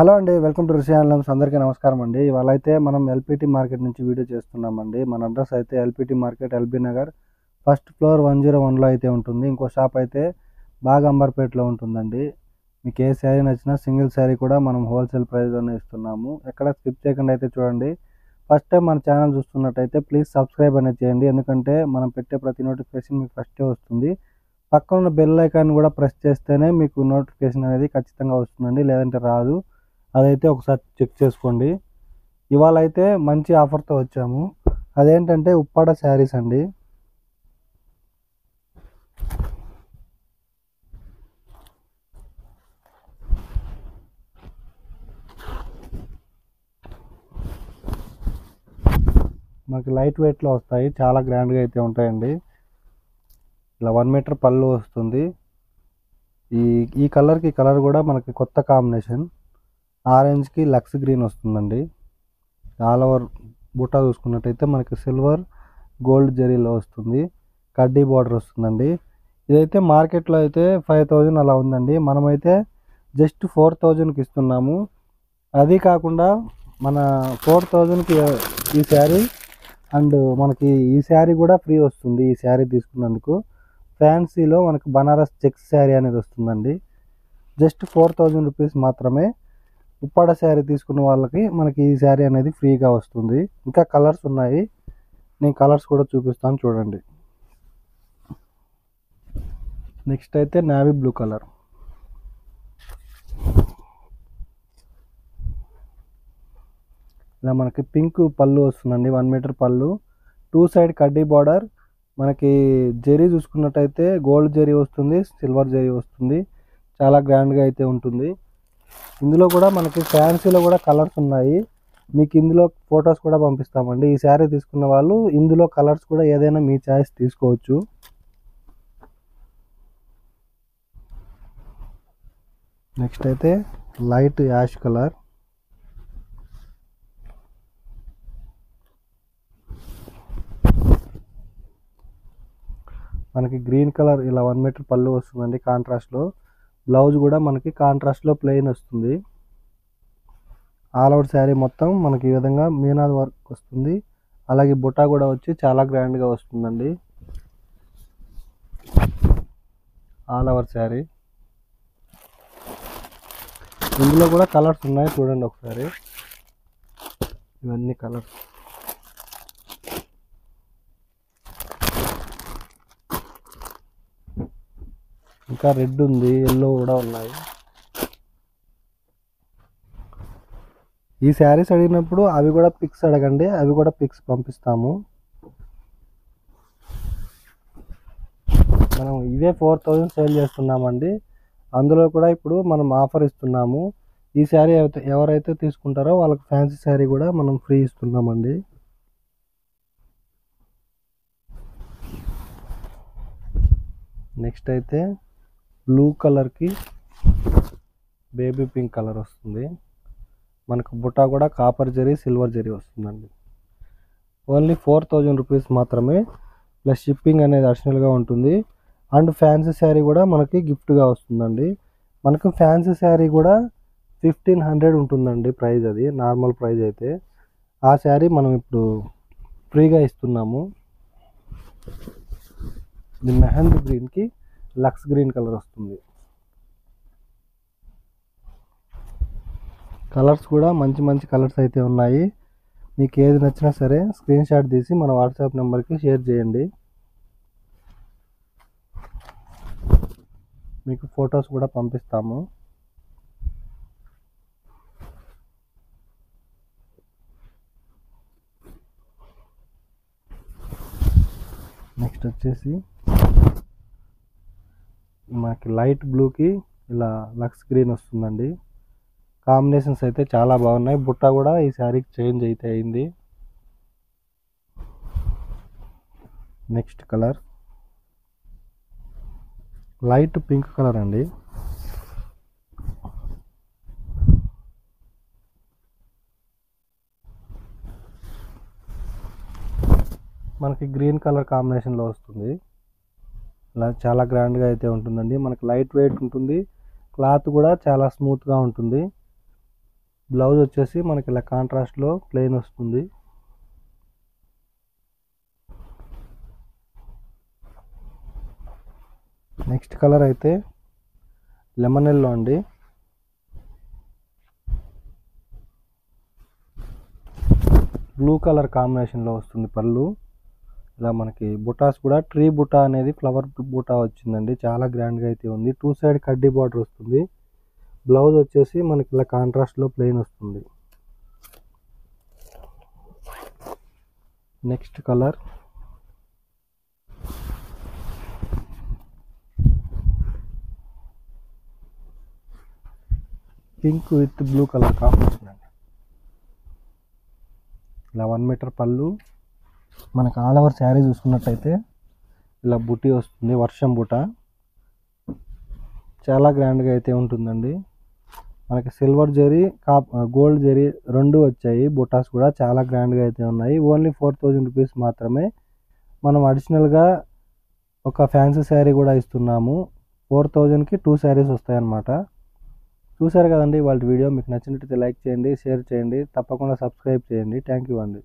Hello అండి welcome to రుషి ఆన్లమ్స్ అందరికీ నమస్కారం అండి. ఇవాళ అయితే మనం ఎల్పిటి మార్కెట్ నుంచి వీడియో చేస్తున్నామండి. మన అడ్రస్ అయితే LPT market LB Nagar. First floor one zero వన్లో అయితే ఉంటుంది. ఇంకో షాప్ అయితే బాగా అంబర్పేటలో ఉంటుందండి. మీకు ఏ శారీ నచ్చినా సింగిల్ శారీ కూడా మనం హోల్సేల్ ప్రైస్లోనే ఇస్తున్నాము. ఎక్కడ స్కిప్ చేయకుండా అయితే చూడండి. ఫస్ట్ టైం మన ఛానల్ చూస్తున్నట్టయితే ప్లీజ్ సబ్స్క్రైబ్ అనేది చేయండి. ఎందుకంటే మనం పెట్టే ప్రతి నోటిఫికేషన్ మీకు ఫస్టే వస్తుంది. పక్కన ఉన్న బెల్ ఐకాన్ కూడా ప్రెస్ చేస్తేనే మీకు నోటిఫికేషన్ అనేది ఖచ్చితంగా వస్తుందండి. లేదంటే రాదు. అదైతే ఒకసారి చెక్ చేసుకోండి. ఇవాళ అయితే మంచి ఆఫర్తో వచ్చాము. అదేంటంటే ఉప్పాడ శారీస్ అండి. మనకి లైట్ వెయిట్లో వస్తాయి. చాలా గ్రాండ్గా అయితే ఉంటాయండి. ఇలా వన్ మీటర్ పళ్ళు వస్తుంది. ఈ ఈ కలర్కి కలర్ కూడా మనకి కొత్త కాంబినేషన్. ఆరెంజ్కి లక్స్ గ్రీన్ వస్తుందండి. ఆల్ ఓవర్ బుట్టా చూసుకున్నట్టయితే మనకి సిల్వర్ గోల్డ్ జరీలో వస్తుంది. కడ్డీ బార్డర్ వస్తుందండి. ఇదైతే మార్కెట్లో అయితే ఫైవ్ థౌజండ్ అలా ఉందండి. మనమైతే జస్ట్ ఫోర్ థౌజండ్కి ఇస్తున్నాము. అది కాకుండా మన ఫోర్ థౌజండ్కి ఈ శారీ అండ్ మనకి ఈ శారీ కూడా ఫ్రీ వస్తుంది ఈ శారీ తీసుకున్నందుకు. ఫ్యాన్సీలో మనకి బనారస్ చెక్స్ శారీ అనేది వస్తుందండి. జస్ట్ ఫోర్ థౌజండ్ రూపీస్ మాత్రమే. ఉప్పాడ శారీ తీసుకున్న వాళ్ళకి మనకి ఈ శారీ అనేది ఫ్రీగా వస్తుంది. ఇంకా కలర్స్ ఉన్నాయి. నేను కలర్స్ కూడా చూపిస్తాను చూడండి. నెక్స్ట్ అయితే నావీ బ్లూ కలర్. ఇలా మనకి పింక్ పళ్ళు వస్తుందండి. వన్ మీటర్ పళ్ళు. టూ సైడ్ కడ్డీ బార్డర్. మనకి జరీ చూసుకున్నట్టయితే గోల్డ్ జరీ వస్తుంది సిల్వర్ జరీ వస్తుంది. చాలా గ్రాండ్గా అయితే ఉంటుంది. ఇందులో కూడా మనకి ఫ్యాన్సీలో కూడా కలర్స్ ఉన్నాయి. మీకు ఇందులో ఫొటోస్ కూడా పంపిస్తామండి. ఈ శారీ తీసుకున్న వాళ్ళు ఇందులో కలర్స్ కూడా ఏదైనా మీ చాయిస్ తీసుకోవచ్చు. నెక్స్ట్ అయితే లైట్ యాష్ కలర్ మనకి గ్రీన్ కలర్ ఇలా వన్ మీటర్ పళ్ళు వస్తుందండి కాంట్రాస్ట్లో బ్లౌజ్ కూడా మనకి కాంట్రాస్ట్లో ప్లెయిన్ వస్తుంది. ఆల్ అవుట్ శారీ మొత్తం మనకి ఈ విధంగా మీనాది వర్క్ వస్తుంది. అలాగే బుటా కూడా వచ్చి చాలా గ్రాండ్గా వస్తుందండి. All over sari. ఇందులో కూడా కలర్స్ ఉన్నాయి చూడండి ఒకసారి. ఇవన్నీ కలర్స్ ఇంకా రెడ్ ఉంది ఎల్లో కూడా ఉన్నాయి. ఈ శారీస్ అడిగినప్పుడు అవి కూడా పిక్స్ అడగండి అవి కూడా పిక్స్ పంపిస్తాము. మనం ఇవే ఫోర్ థౌజండ్ సేల్ చేస్తున్నామండి. అందులో కూడా ఇప్పుడు మనం ఆఫర్ ఇస్తున్నాము. ఈ శారీ ఎవరైతే ఎవరైతే తీసుకుంటారో వాళ్ళకి ఫ్యాన్సీ శారీ కూడా మనం ఫ్రీ ఇస్తున్నామండి. నెక్స్ట్ అయితే బ్లూ కలర్కి బేబీ పింక్ కలర్ వస్తుంది. మనకు బుటా కూడా కాపర్ జరీ సిల్వర్ జరీ వస్తుందండి. ఓన్లీ ఫోర్ థౌజండ్ రూపీస్ మాత్రమే ప్లస్ షిప్పింగ్ అనేది అడిషనల్గా ఉంటుంది. అండ్ ఫ్యాన్సీ శారీ కూడా మనకి గిఫ్ట్గా వస్తుందండి. మనకు ఫ్యాన్సీ శారీ కూడా ఫిఫ్టీన్ హండ్రెడ్ ఉంటుందండి ప్రైజ్ అది నార్మల్ ప్రైస్ అయితే. ఆ శారీ మనం ఇప్పుడు ఫ్రీగా ఇస్తున్నాము. ఇది మెహందీ గ్రీన్కి లక్స్ గ్రీన్ కలర్ వస్తుంది. కలర్స్ కూడా మంచి మంచి కలర్స్ అయితే ఉన్నాయి. మీకు ఏది నచ్చినా సరే స్క్రీన్ షాట్ తీసి మన వాట్సాప్ నెంబర్కి షేర్ చేయండి. మీకు ఫొటోస్ కూడా పంపిస్తాము. నెక్స్ట్ వచ్చేసి మనకి లైట్ బ్లూకి ఇలా లక్స్ గ్రీన్ వస్తుందండి. కాంబినేషన్స్ అయితే చాలా బాగున్నాయి. బుట్ట కూడా ఈ శారీకి చేంజ్ అయితే అయింది. Next colour. Light pink colour అండి. మనకి గ్రీన్ కలర్ కాంబినేషన్లో వస్తుంది. ఇలా చాలా గ్రాండ్గా అయితే ఉంటుందండి. మనకి లైట్ వెయిట్ ఉంటుంది. క్లాత్ కూడా చాలా స్మూత్గా ఉంటుంది. బ్లౌజ్ వచ్చేసి మనకి ఇలా కాంట్రాస్ట్లో ప్లెయిన్ వస్తుంది. నెక్స్ట్ కలర్ అయితే లెమన్ ఎల్లో అండి. బ్లూ కలర్ కాంబినేషన్లో వస్తుంది పళ్ళు. ఇలా మనకి బుటాస్ కూడా ట్రీ బుటా అనేది ఫ్లవర్ బుటా వచ్చిందండి. చాలా గ్రాండ్గా అయితే ఉంది. టూ సైడ్ కడ్డీ బార్డర్ వస్తుంది. బ్లౌజ్ వచ్చేసి మనకి ఇలా కాంట్రాస్ట్లో ప్లెయిన్ వస్తుంది. Next colour. Pink with blue colour combination అండి. ఇలా వన్ మీటర్ పళ్ళు మనకు ఆల్ ఓవర్ శారీ చూసుకున్నట్టయితే ఇలా బుట్టి వస్తుంది వర్షం బుట్ట చాలా గ్రాండ్గా అయితే ఉంటుందండి. మనకి సిల్వర్ జరీ కాప్ గోల్డ్ జరీ రెండు వచ్చాయి. బుటాస్ కూడా చాలా గ్రాండ్గా అయితే ఉన్నాయి. ఓన్లీ ఫోర్ థౌజండ్ రూపీస్ మాత్రమే. మనం అడిషనల్గా ఒక ఫ్యాన్సీ శారీ కూడా ఇస్తున్నాము. ఫోర్ థౌజండ్కి టూ శారీస్ వస్తాయన్నమాట. చూసారు కదండి వాళ్ళ వీడియో. మీకు నచ్చినట్టయితే లైక్ చేయండి షేర్ చేయండి. తప్పకుండా సబ్స్క్రైబ్ చేయండి. థ్యాంక్ యూ అండి.